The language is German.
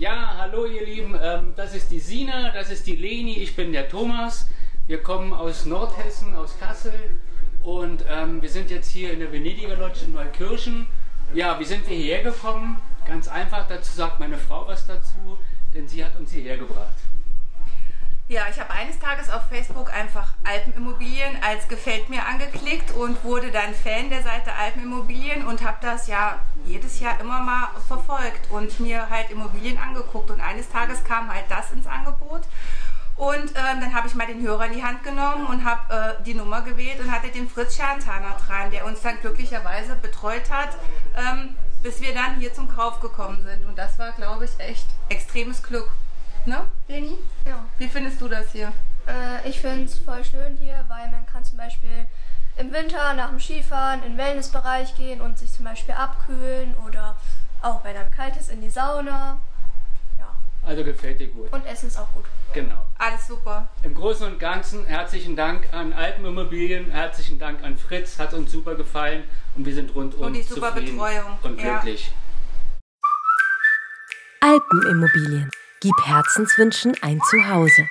Ja, hallo ihr Lieben, ähm, das ist die Sina, das ist die Leni, ich bin der Thomas. Wir kommen aus Nordhessen, aus Kassel und ähm, wir sind jetzt hier in der Venediger Lodge in Neukirchen. Ja, wie sind wir hierher gekommen? Ganz einfach, dazu sagt meine Frau was dazu, denn sie hat uns hierher gebracht. Ja, ich habe eines Tages auf Facebook einfach Alpenimmobilien als gefällt mir angeklickt und wurde dann Fan der Seite Alpenimmobilien und habe das ja jedes Jahr immer mal verfolgt und mir halt Immobilien angeguckt und eines Tages kam halt das ins Angebot und ähm, dann habe ich mal den Hörer in die Hand genommen und habe äh, die Nummer gewählt und hatte den Fritz Schantana dran, der uns dann glücklicherweise betreut hat, ähm, bis wir dann hier zum Kauf gekommen sind und das war, glaube ich, echt extremes Glück. Ne, Leni? Ja. Wie findest du das hier? Äh, ich finde es voll schön hier, weil man kann zum Beispiel im Winter nach dem Skifahren in den Wellnessbereich gehen und sich zum Beispiel abkühlen oder auch wenn dann kalt ist in die Sauna. Ja. Also gefällt dir gut. Und Essen ist auch gut. Genau. Alles super. Im Großen und Ganzen herzlichen Dank an Alpenimmobilien, herzlichen Dank an Fritz, hat uns super gefallen und wir sind rundum Und die super zufrieden Betreuung, und ja. glücklich. Alpenimmobilien. Gib Herzenswünschen ein Zuhause.